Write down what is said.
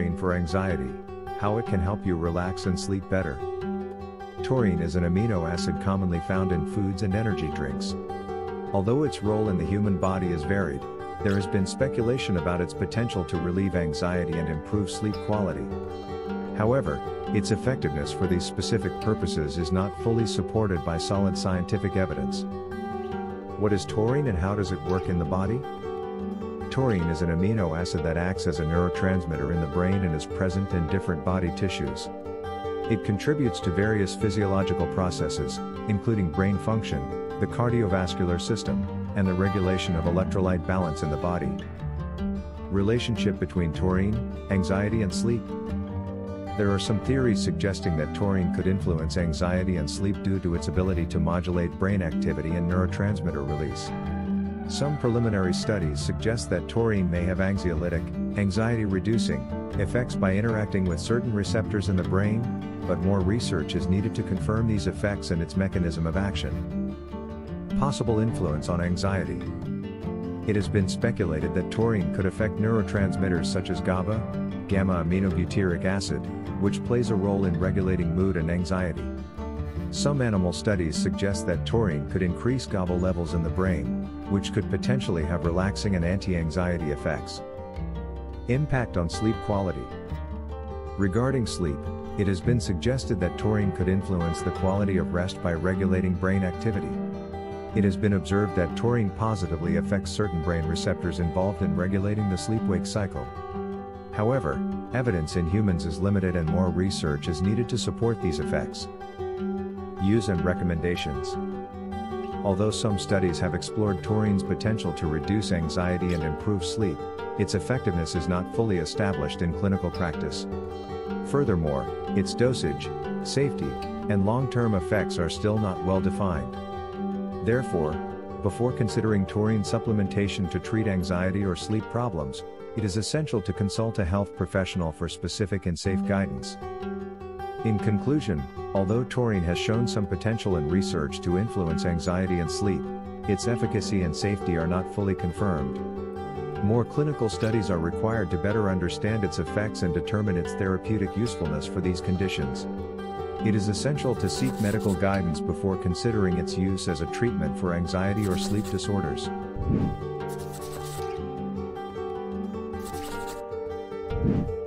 Taurine for anxiety. How it can help you relax and sleep better. Taurine is an amino acid commonly found in foods and energy drinks. Although its role in the human body is varied, there has been speculation about its potential to relieve anxiety and improve sleep quality. However, its effectiveness for these specific purposes is not fully supported by solid scientific evidence. What is taurine and how does it work in the body? Taurine is an amino acid that acts as a neurotransmitter in the brain and is present in different body tissues. It contributes to various physiological processes, including brain function, the cardiovascular system, and the regulation of electrolyte balance in the body. Relationship between taurine, anxiety and sleep. There are some theories suggesting that taurine could influence anxiety and sleep due to its ability to modulate brain activity and neurotransmitter release. Some preliminary studies suggest that taurine may have anxiolytic, anxiety-reducing, effects by interacting with certain receptors in the brain, but more research is needed to confirm these effects and its mechanism of action. Possible influence on anxiety. It has been speculated that taurine could affect neurotransmitters such as GABA, gamma-aminobutyric acid, which plays a role in regulating mood and anxiety. Some animal studies suggest that taurine could increase GABA levels in the brain, which could potentially have relaxing and anti-anxiety effects. Impact on sleep quality. Regarding sleep, it has been suggested that taurine could influence the quality of rest by regulating brain activity. It has been observed that taurine positively affects certain brain receptors involved in regulating the sleep-wake cycle. However, evidence in humans is limited and more research is needed to support these effects. Use and recommendations. Although some studies have explored taurine's potential to reduce anxiety and improve sleep, its effectiveness is not fully established in clinical practice. Furthermore, its dosage, safety, and long-term effects are still not well defined. Therefore, before considering taurine supplementation to treat anxiety or sleep problems, it is essential to consult a health professional for specific and safe guidance. In conclusion, although taurine has shown some potential in research to influence anxiety and sleep, its efficacy and safety are not fully confirmed. More clinical studies are required to better understand its effects and determine its therapeutic usefulness for these conditions. It is essential to seek medical guidance before considering its use as a treatment for anxiety or sleep disorders. Thank you.